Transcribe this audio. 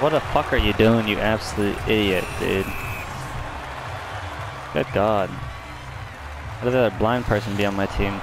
What the fuck are you doing, you absolute idiot, dude? Good god. How does that blind person be on my team?